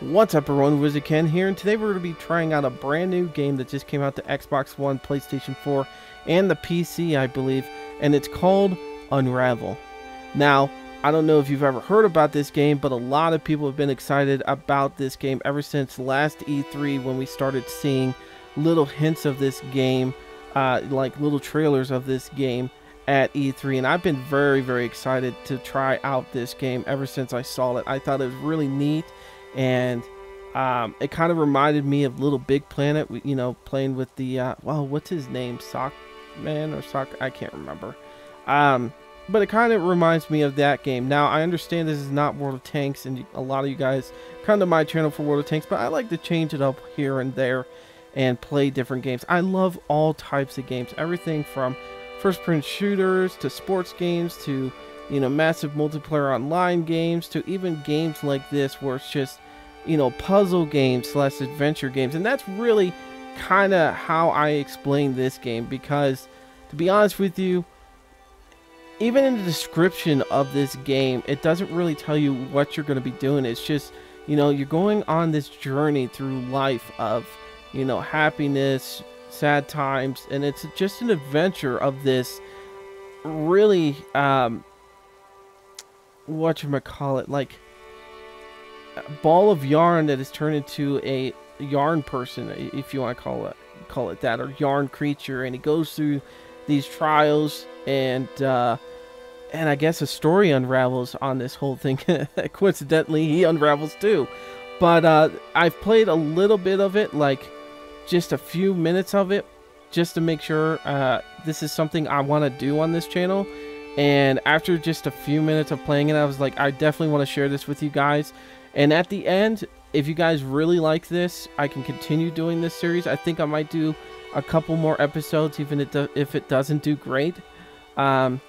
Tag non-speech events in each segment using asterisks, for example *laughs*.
What's up everyone, Wizard Ken here, and today we're going to be trying out a brand new game that just came out to Xbox One, PlayStation 4, and the PC, I believe, and it's called Unravel. Now, I don't know if you've ever heard about this game, but a lot of people have been excited about this game ever since last E3 when we started seeing little hints of this game, uh, like little trailers of this game at E3, and I've been very, very excited to try out this game ever since I saw it. I thought it was really neat and um, it kind of reminded me of Little Big Planet. You know, playing with the uh, well, what's his name, Sock Man or Sock? I can't remember. Um, but it kind of reminds me of that game. Now I understand this is not World of Tanks, and a lot of you guys come to my channel for World of Tanks, but I like to change it up here and there and play different games. I love all types of games, everything from first-person shooters to sports games to you know, massive multiplayer online games to even games like this where it's just, you know, puzzle games slash adventure games. And that's really kind of how I explain this game because, to be honest with you, even in the description of this game, it doesn't really tell you what you're going to be doing. It's just, you know, you're going on this journey through life of, you know, happiness, sad times, and it's just an adventure of this really um, what you call it, like ball of yarn that is turned into a yarn person, if you want to call it call it that, or yarn creature, and he goes through these trials and uh, and I guess a story unravels on this whole thing. *laughs* Coincidentally, he unravels too. But uh, I've played a little bit of it, like just a few minutes of it, just to make sure uh, this is something I want to do on this channel. And after just a few minutes of playing it, I was like, I definitely want to share this with you guys. And at the end, if you guys really like this, I can continue doing this series. I think I might do a couple more episodes, even if it doesn't do great. Um,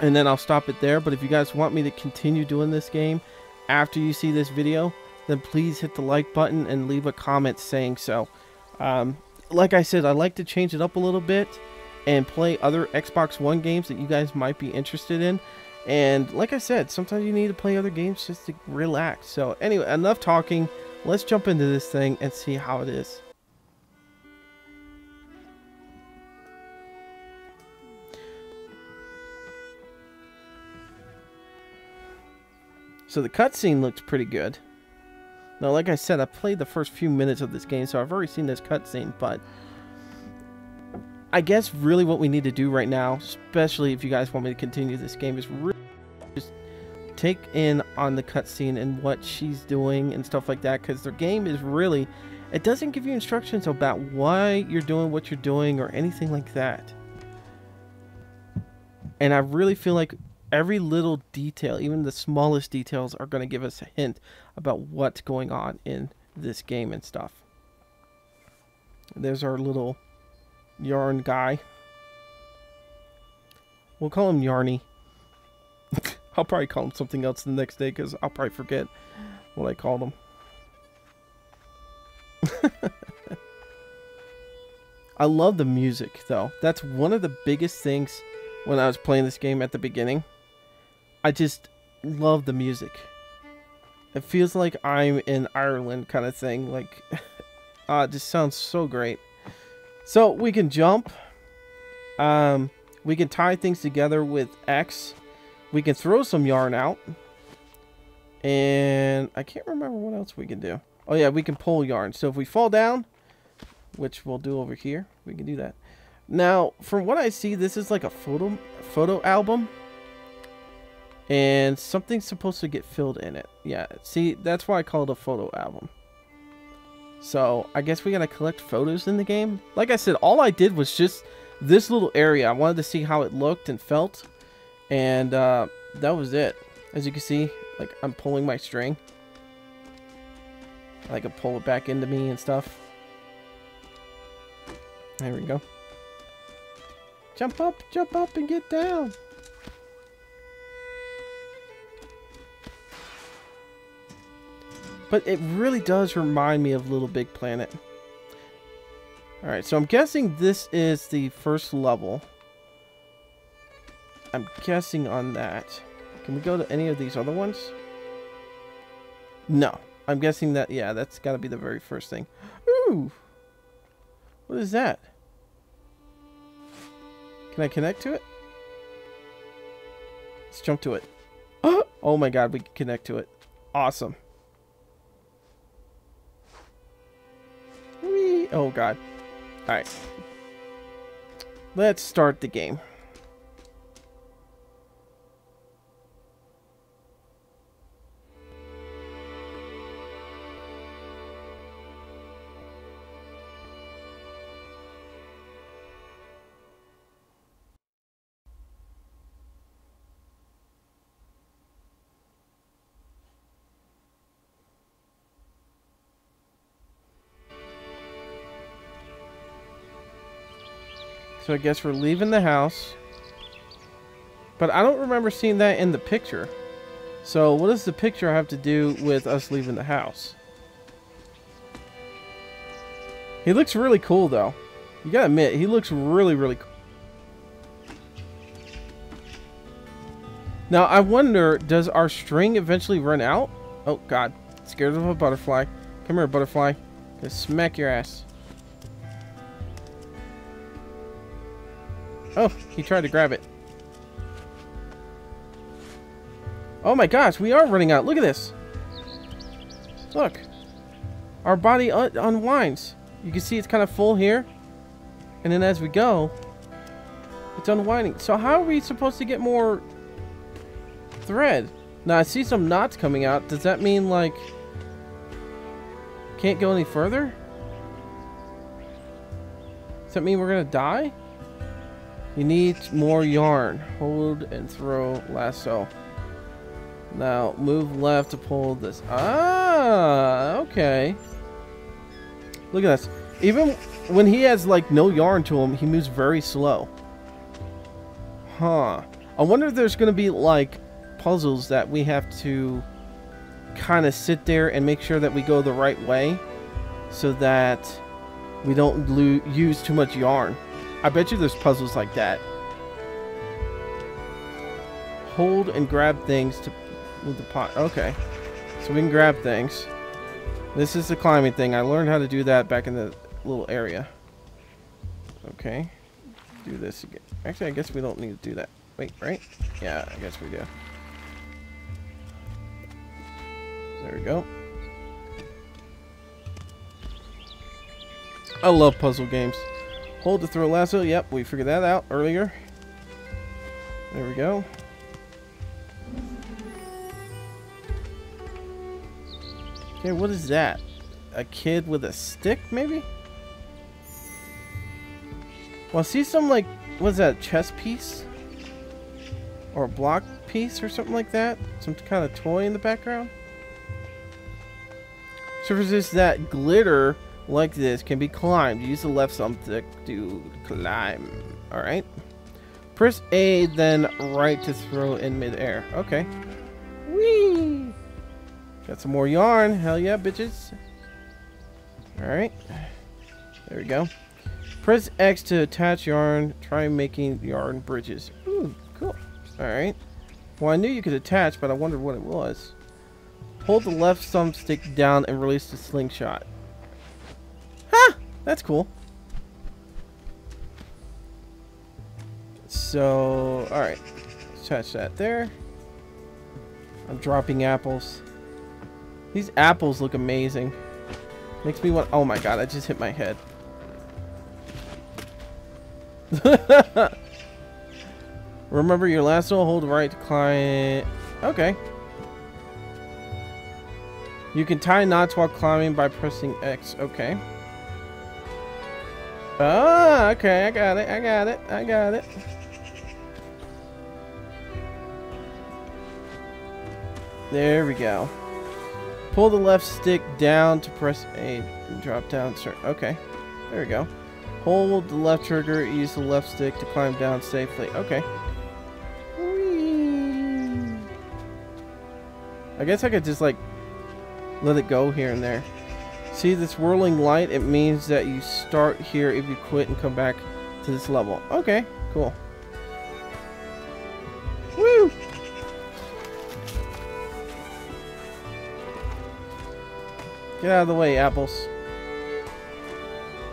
and then I'll stop it there. But if you guys want me to continue doing this game after you see this video, then please hit the like button and leave a comment saying so. Um, like I said, I like to change it up a little bit and play other Xbox One games that you guys might be interested in. And like I said, sometimes you need to play other games just to relax. So anyway, enough talking. Let's jump into this thing and see how it is. So the cutscene looks pretty good. Now, like I said, I played the first few minutes of this game, so I've already seen this cutscene, but I guess really what we need to do right now, especially if you guys want me to continue this game, is really just take in on the cutscene and what she's doing and stuff like that. Because the game is really, it doesn't give you instructions about why you're doing what you're doing or anything like that. And I really feel like every little detail, even the smallest details, are going to give us a hint about what's going on in this game and stuff. There's our little yarn guy. We'll call him Yarny. *laughs* I'll probably call him something else the next day because I'll probably forget what I called him. *laughs* I love the music though. That's one of the biggest things when I was playing this game at the beginning. I just love the music. It feels like I'm in Ireland kind of thing. Like, uh, *laughs* it just sounds so great. So we can jump. Um, we can tie things together with X. We can throw some yarn out. And I can't remember what else we can do. Oh yeah, we can pull yarn. So if we fall down, which we'll do over here, we can do that. Now, from what I see, this is like a photo photo album. And something's supposed to get filled in it. Yeah, see, that's why I call it a photo album. So I guess we gotta collect photos in the game. Like I said, all I did was just this little area. I wanted to see how it looked and felt. And uh, that was it. As you can see, like I'm pulling my string. I can pull it back into me and stuff. There we go. Jump up, jump up and get down. But it really does remind me of Little Big Planet. Alright, so I'm guessing this is the first level. I'm guessing on that. Can we go to any of these other ones? No. I'm guessing that, yeah, that's got to be the very first thing. Ooh! What is that? Can I connect to it? Let's jump to it. *gasps* Oh my god, we can connect to it. Awesome. Oh god. Alright. Let's start the game. So I guess we're leaving the house. But I don't remember seeing that in the picture. So what does the picture have to do with us leaving the house? He looks really cool though. You gotta admit, he looks really, really cool. Now, I wonder, does our string eventually run out? Oh, God. Scared of a butterfly. Come here, butterfly. Gonna smack your ass. Oh, he tried to grab it. Oh my gosh, we are running out. Look at this. Look. Our body un unwinds. You can see it's kind of full here. And then as we go, it's unwinding. So how are we supposed to get more thread? Now I see some knots coming out. Does that mean like can't go any further? Does that mean we're gonna die? You need more yarn. Hold and throw lasso. Now, move left to pull this. Ah, okay. Look at this. Even when he has, like, no yarn to him, he moves very slow. Huh. I wonder if there's going to be, like, puzzles that we have to kind of sit there and make sure that we go the right way so that we don't use too much yarn. I bet you there's puzzles like that. Hold and grab things to move the pot. Okay. So we can grab things. This is the climbing thing. I learned how to do that back in the little area. Okay. Do this again. Actually, I guess we don't need to do that. Wait, right? Yeah, I guess we do. There we go. I love puzzle games. Hold to throw lasso. Yep, we figured that out earlier. There we go. Okay, what is that? A kid with a stick, maybe? Well, I see some, like, what's that, chess piece? Or a block piece or something like that? Some kind of toy in the background? Surfaces that glitter like this can be climbed. Use the left thumbstick to climb. Alright. Press A, then right to throw in midair. Okay. Whee! Got some more yarn. Hell yeah, bitches. Alright. There we go. Press X to attach yarn. Try making yarn bridges. Ooh, cool. Alright. Well, I knew you could attach, but I wondered what it was. Hold the left thumbstick down and release the slingshot. That's cool. So, alright. Attach that there. I'm dropping apples. These apples look amazing. Makes me want... Oh my god, I just hit my head. *laughs* Remember your last lasso, hold right to climb... Okay. You can tie knots while climbing by pressing X. Okay. Oh, okay, I got it, I got it, I got it. There we go. Pull the left stick down to press A and drop down. Sir. Okay, there we go. Hold the left trigger, use the left stick to climb down safely. Okay. I guess I could just like let it go here and there. See this whirling light? It means that you start here if you quit and come back to this level. Okay, cool. Woo! Get out of the way, apples.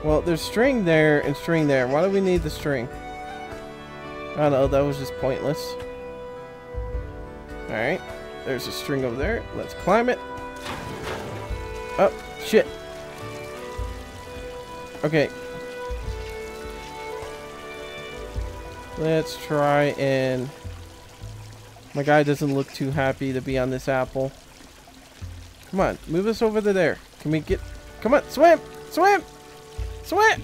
Well, there's string there and string there. Why do we need the string? I don't know. That was just pointless. Alright. There's a string over there. Let's climb it. Shit. Okay. Let's try and... My guy doesn't look too happy to be on this apple. Come on, move us over to there. Can we get... Come on, swim! Swim! Swim!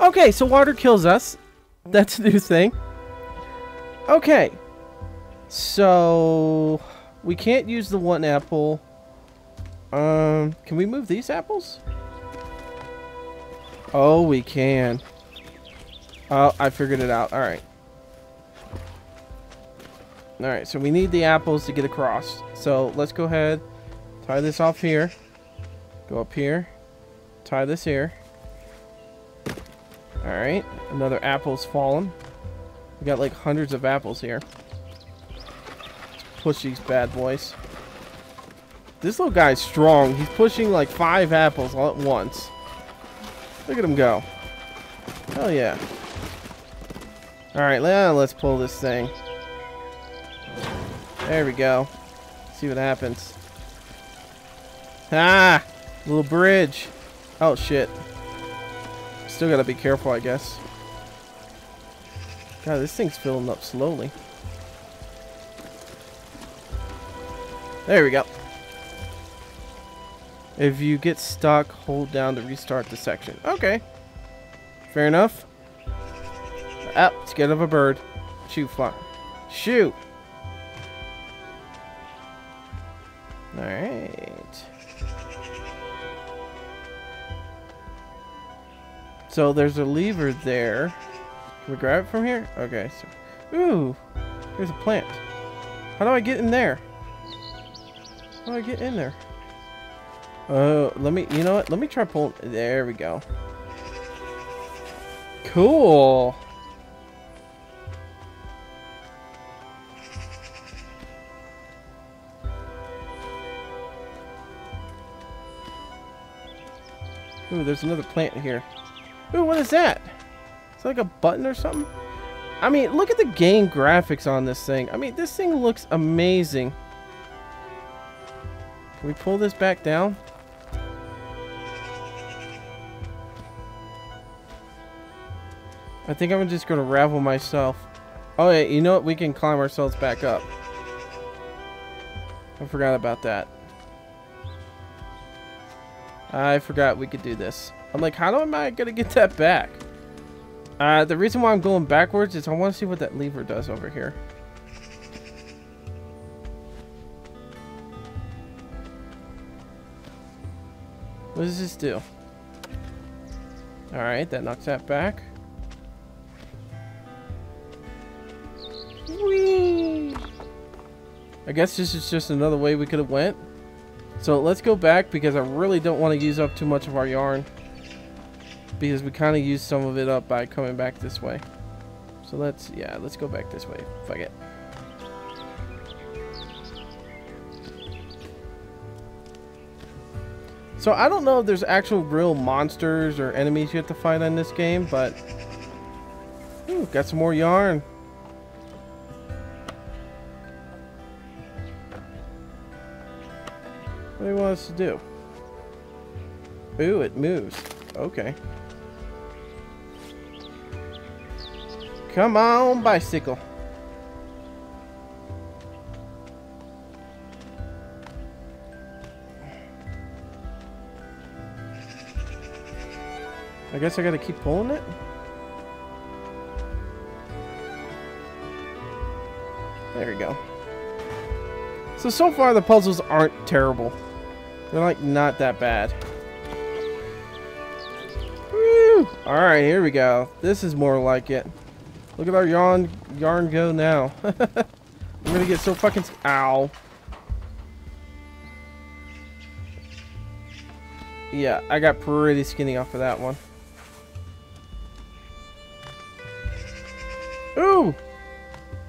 Okay, so water kills us. That's a new thing. Okay. So... We can't use the one apple. Um, can we move these apples? Oh, we can. Oh, I figured it out. Alright. Alright, so we need the apples to get across. So, let's go ahead. Tie this off here. Go up here. Tie this here. Alright, another apple's fallen. We got like hundreds of apples here. Let's push these bad boys. This little guy's strong. He's pushing like five apples all at once. Look at him go. Hell yeah. Alright, let's pull this thing. There we go. See what happens. Ah! Little bridge. Oh, shit. Still gotta be careful, I guess. God, this thing's filling up slowly. There we go. If you get stuck, hold down to restart the section. Okay. Fair enough. Ah, scared of a bird. Shoot, fly. Shoot! Alright. So there's a lever there. Can we grab it from here? Okay. So, ooh, here's a plant. How do I get in there? How do I get in there? Oh, let me, you know what? Let me try pulling. There we go. Cool. Ooh, there's another plant here. Ooh, what is that? Is that like a button or something? I mean, look at the game graphics on this thing. I mean, this thing looks amazing. Can we pull this back down? I think I'm just to ravel myself. Oh, yeah, you know what? We can climb ourselves back up. I forgot about that. I forgot we could do this. I'm like, how am I to get that back? Uh, the reason why I'm going backwards is I want to see what that lever does over here. What does this do? Alright, that knocks that back. I guess this is just another way we could have went. So let's go back because I really don't want to use up too much of our yarn. Because we kind of used some of it up by coming back this way. So let's, yeah, let's go back this way. Fuck it. So I don't know if there's actual real monsters or enemies you have to fight in this game, but... Ooh, got some more yarn. You want us to do? Ooh, it moves. Okay. Come on, bicycle. I guess I gotta keep pulling it? There we go. So, so far the puzzles aren't terrible. They're like not that bad. Woo! Alright, here we go. This is more like it. Look at our yarn yarn go now. *laughs* We're gonna get so fucking ow. Yeah, I got pretty skinny off of that one. Ooh!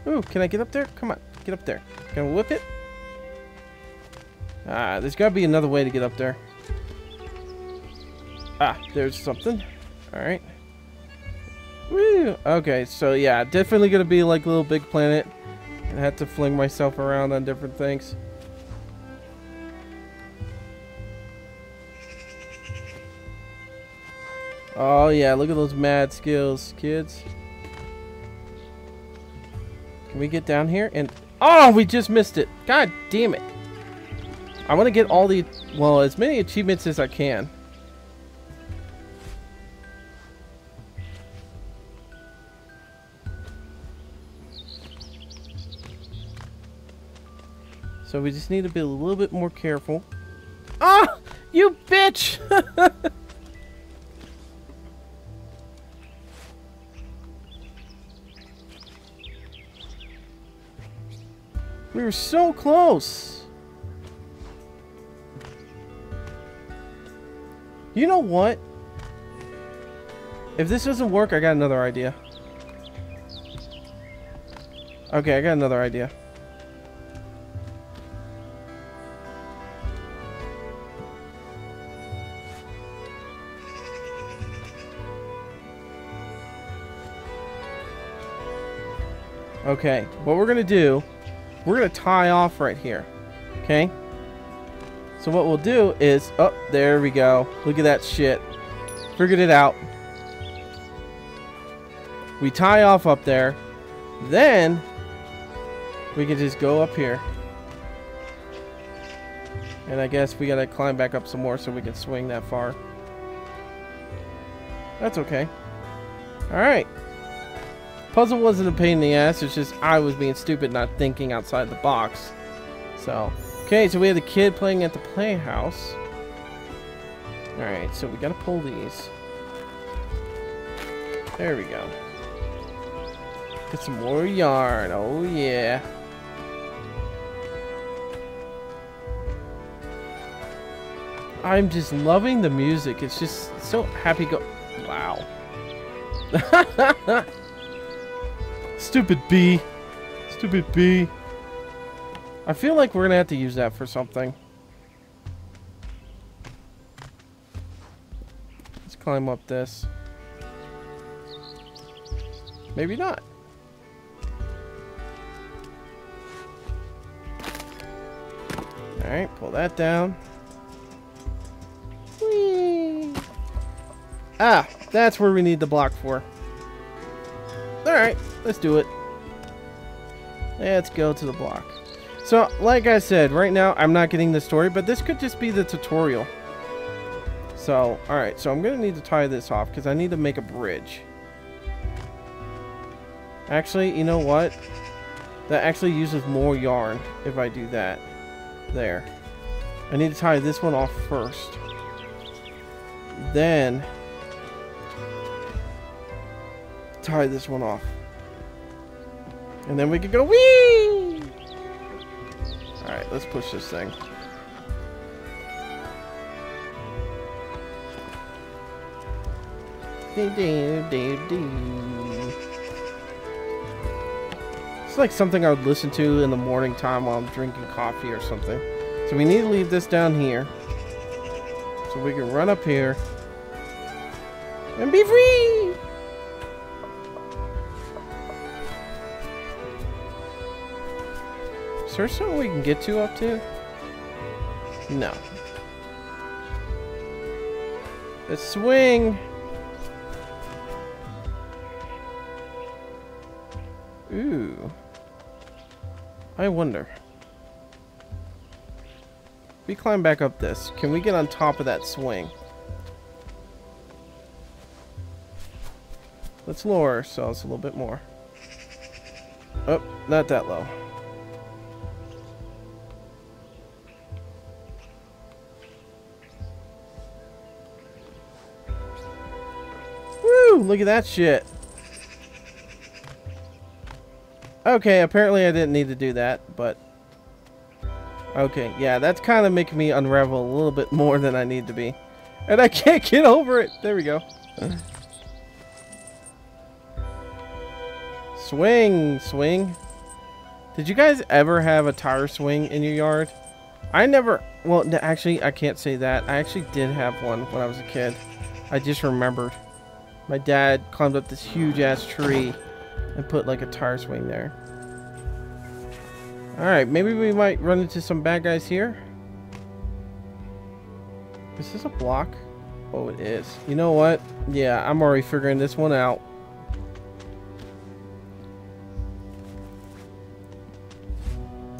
Ooh, can I get up there? Come on, get up there. Can I whip it? Ah, there's got to be another way to get up there. Ah, there's something. Alright. Woo! Okay, so yeah, definitely gonna be like a Little Big Planet. And have to fling myself around on different things. Oh yeah, look at those mad skills, kids. Can we get down here? And oh, we just missed it. God damn it. I want to get all the, well, as many achievements as I can. So we just need to be a little bit more careful. Ah! You bitch! *laughs* We were so close. You know what? If this doesn't work, I got another idea. Okay, I got another idea. Okay, what we're gonna do we're to tie off right here. Okay? So what we'll do is... Oh, there we go. Look at that shit. Figured it out. We tie off up there. Then, we can just go up here. And I guess we gotta climb back up some more so we can swing that far. That's okay. Alright. Puzzle wasn't a pain in the ass, it's just I was being stupid not thinking outside the box. So, okay, so we have the kid playing at the playhouse. Alright, so we gotta pull these. There we go. Get some more yarn, oh yeah. I'm just loving the music, it's just so happy go- Wow. *laughs* Stupid bee. Stupid bee. I feel like we're gonna have to use that for something. Let's climb up this. Maybe not. Alright, pull that down. Whee! Ah, that's where we need the block for. Alright, let's do it. Let's go to the block. So, like I said, right now I'm not getting the story, but this could just be the tutorial. So, alright, so I'm going to need to tie this off because I need to make a bridge. Actually, you know what? That actually uses more yarn if I do that. There. I need to tie this one off first. Then tie this one off. And then we can go wee! Let's push this thing. It's like something I would listen to in the morning time while I'm drinking coffee or something. So we need to leave this down here. So we can run up here. And be free! Is there something we can get to up to? No. Let's swing! Ooh. I wonder. We climb back up this. Can we get on top of that swing? Let's lower ourselves a little bit more. Oh, not that low. Look at that shit. Okay, apparently I didn't need to do that, but... Okay, yeah, that's kind of making me unravel a little bit more than I need to be. And I can't *laughs* get over it! There we go. swing! Swing! Did you guys ever have a tire swing in your yard? I never, well, actually, I can't say that. I actually did have one when I was a kid. I just remembered. My dad climbed up this huge ass tree and put like a tire swing there. Alright, maybe we might run into some bad guys here. Is this is a block? Oh, it is. You know what? Yeah, I'm already figuring this one out.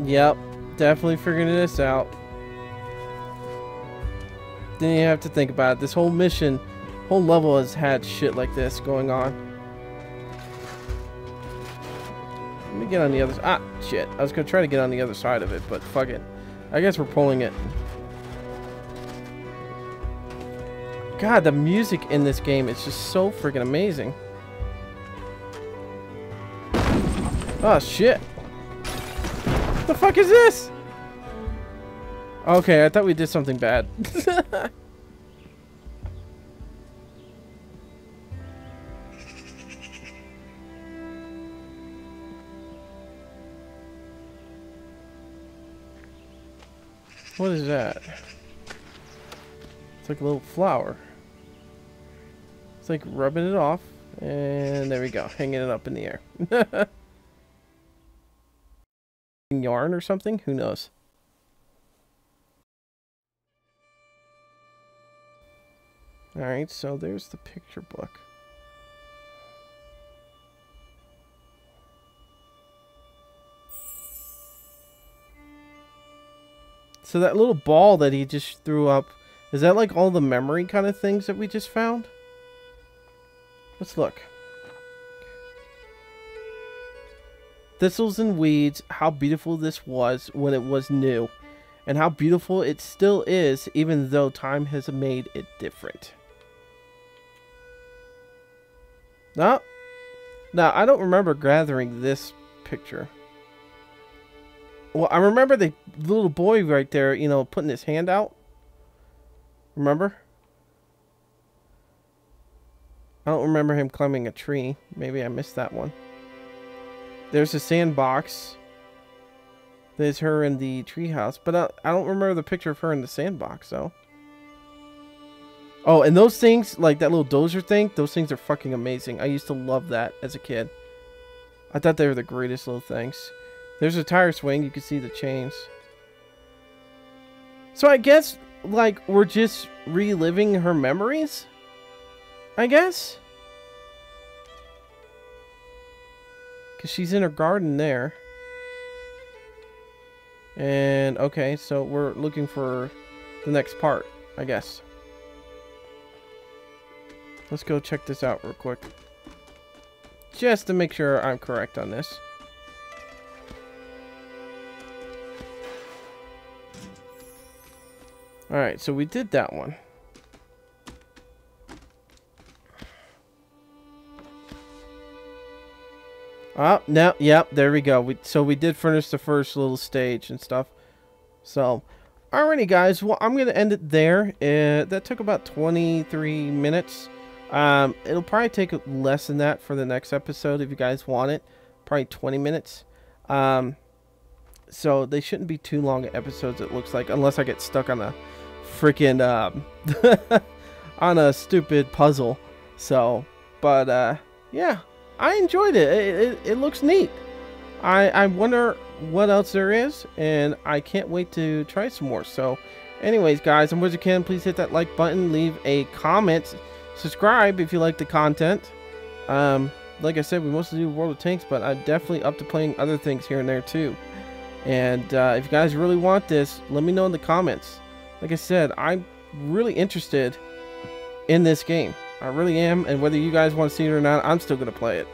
Yep, definitely figuring this out. Didn't even have to think about it. This whole mission, whole level has had shit like this going on. Let me get on the other Ah, shit. I was going to try to get on the other side of it, but fuck it. I guess we're pulling it. God, the music in this game is just so freaking amazing. Oh, shit. What the fuck is this? Okay, I thought we did something bad. *laughs* what is that? It's like a little flower. It's like rubbing it off. And there we go. Hanging it up in the air. *laughs* Yarn or something? Who knows? Alright, so there's the picture book. So that little ball that he just threw up, is that like all the memory kind of things that we just found? Let's look. Thistles and weeds, how beautiful this was when it was new. And how beautiful it still is, even though time has made it different. No. Now, I don't remember gathering this picture. Well, I remember the little boy right there, you know, putting his hand out. Remember? I don't remember him climbing a tree. Maybe I missed that one. There's a sandbox. There's her in the treehouse. But I, I don't remember the picture of her in the sandbox, though. Oh, and those things, like that little dozer thing, those things are fucking amazing. I used to love that as a kid. I thought they were the greatest little things. There's a tire swing. You can see the chains. So I guess, like, we're just reliving her memories? I guess. Because she's in her garden there. And, okay, so we're looking for the next part, I guess. Let's go check this out real quick. Just to make sure I'm correct on this. Alright, so we did that one. Oh, no, yep, there we go. We, so we did finish the first little stage and stuff. So, alrighty guys, well, I'm going to end it there. Uh, that took about 23 minutes. Um, it'll probably take less than that for the next episode if you guys want it. Probably 20 minutes. Um, so they shouldn't be too long episodes, it looks like, unless I get stuck on a freaking, um, *laughs* on a stupid puzzle. So, but, uh, yeah. I enjoyed it. It, it, it looks neat. I, I wonder what else there is, and I can't wait to try some more. So, anyways, guys, I'm Wizard Ken. Please hit that like button, leave a comment, subscribe if you like the content. Um, like I said, we mostly do World of Tanks, but I'm definitely up to playing other things here and there too. And uh, if you guys really want this, let me know in the comments. Like I said, I'm really interested in this game. I really am, and whether you guys want to see it or not, I'm still going to play it.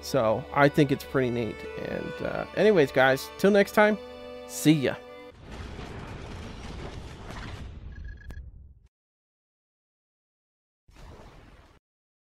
So, I think it's pretty neat. And, uh, anyways, guys, till next time, see ya.